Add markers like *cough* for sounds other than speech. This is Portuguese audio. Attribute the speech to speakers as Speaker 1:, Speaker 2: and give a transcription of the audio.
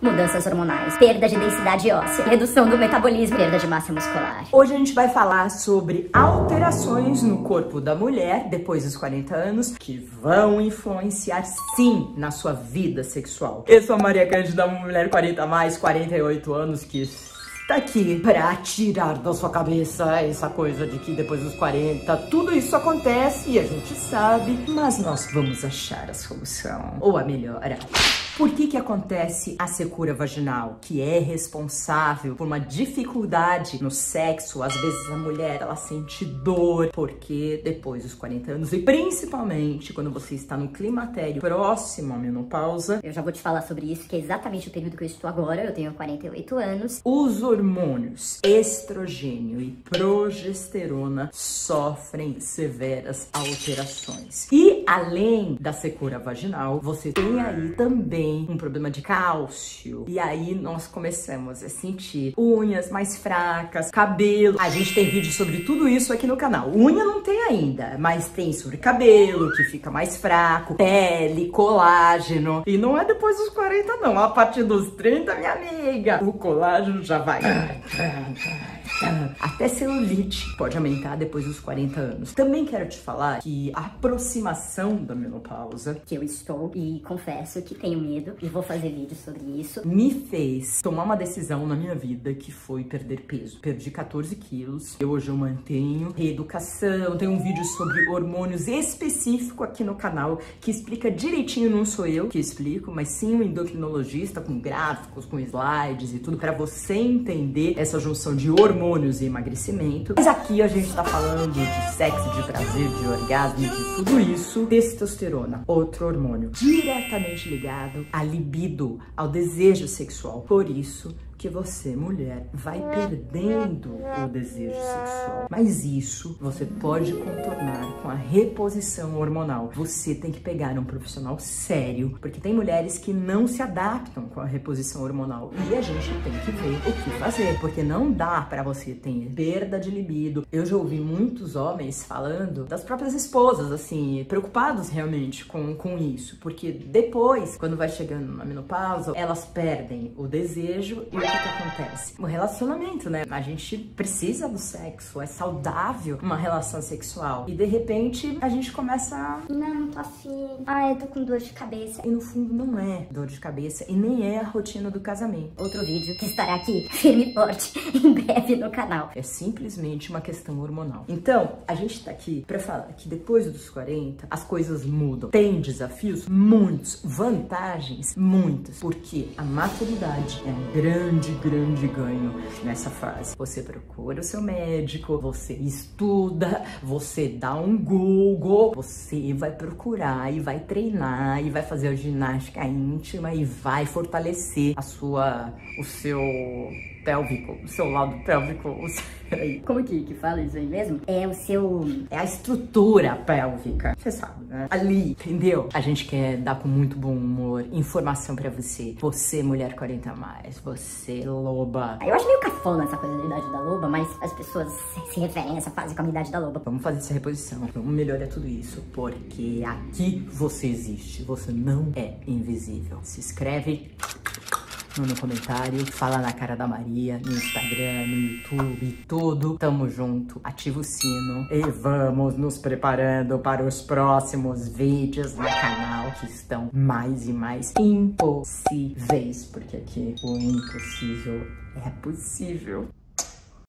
Speaker 1: Mudanças hormonais, perda de densidade óssea, redução do metabolismo, perda de massa muscular.
Speaker 2: Hoje a gente vai falar sobre alterações no corpo da mulher depois dos 40 anos que vão influenciar sim na sua vida sexual. Eu sou a Maria Cândida, uma mulher 40 mais, 48 anos que tá aqui pra tirar da sua cabeça essa coisa de que depois dos 40 tudo isso acontece e a gente sabe, mas nós vamos achar a solução ou a melhora. Por que que acontece a secura vaginal, que é responsável por uma dificuldade no sexo? Às vezes a mulher, ela sente dor, porque depois dos 40 anos, e principalmente quando você está no climatério próximo à menopausa...
Speaker 1: Eu já vou te falar sobre isso, que é exatamente o período que eu estou agora, eu tenho 48 anos.
Speaker 2: Os hormônios estrogênio e progesterona sofrem severas alterações. E além da secura vaginal, você tem aí também um problema de cálcio. E aí nós começamos a sentir unhas mais fracas, cabelo. A gente tem vídeo sobre tudo isso aqui no canal. Unha não tem ainda, mas tem sobre cabelo, que fica mais fraco, pele, colágeno. E não é depois dos 40 não, a partir dos 30, minha amiga, o colágeno já vai. *clears throat* Até celulite pode aumentar depois dos 40 anos. Também quero te falar que a aproximação da menopausa,
Speaker 1: que eu estou e confesso que tenho medo e vou fazer vídeo sobre isso,
Speaker 2: me fez tomar uma decisão na minha vida que foi perder peso. Perdi 14 quilos, eu hoje eu mantenho reeducação, tem um vídeo sobre hormônios específico aqui no canal que explica direitinho, não sou eu que explico, mas sim um endocrinologista com gráficos, com slides e tudo para você entender essa junção de hormônios hormônios e emagrecimento. Mas aqui a gente tá falando de sexo, de prazer, de orgasmo, de tudo isso. Testosterona, outro hormônio diretamente ligado à libido, ao desejo sexual. Por isso, que você, mulher, vai perdendo o desejo sexual. Mas isso você pode contornar com a reposição hormonal. Você tem que pegar um profissional sério, porque tem mulheres que não se adaptam com a reposição hormonal e a gente tem que ver o que fazer, porque não dá para você ter perda de libido. Eu já ouvi muitos homens falando das próprias esposas, assim, preocupados realmente com, com isso, porque depois, quando vai chegando na menopausa, elas perdem o desejo e que, que acontece? O relacionamento, né? A gente precisa do sexo, é saudável uma relação sexual. E de repente a gente começa a.
Speaker 1: Não, tô afim. Ah, eu tô com dor de cabeça.
Speaker 2: E no fundo não é dor de cabeça e nem é a rotina do casamento.
Speaker 1: Outro vídeo que estará aqui, *laughs* firme e forte, em breve no canal.
Speaker 2: É simplesmente uma questão hormonal. Então, a gente tá aqui pra falar que depois dos 40 as coisas mudam. Tem desafios? Muitos. Vantagens? Muitas. Porque a maturidade é um grande grande, grande ganho nessa fase. Você procura o seu médico, você estuda, você dá um Google, você vai procurar e vai treinar e vai fazer a ginástica íntima e vai fortalecer a sua, o seu pélvico, o seu lado pélvico. *laughs*
Speaker 1: Como que, que fala isso aí mesmo? É o seu...
Speaker 2: É a estrutura pélvica. Você sabe, né? Ali, entendeu? A gente quer dar com muito bom humor informação pra você. Você, mulher 40 mais. Você, loba.
Speaker 1: Eu acho meio cafona essa coisa da idade da loba, mas as pessoas se referem a essa fase com a idade da loba.
Speaker 2: Vamos fazer essa reposição. Vamos melhorar tudo isso, porque aqui você existe. Você não é invisível. Se inscreve no comentário, fala na cara da Maria, no Instagram, no YouTube, tudo. Tamo junto, ativa o sino e vamos nos preparando para os próximos vídeos no canal que estão mais e mais impossíveis, porque aqui o impossível é possível.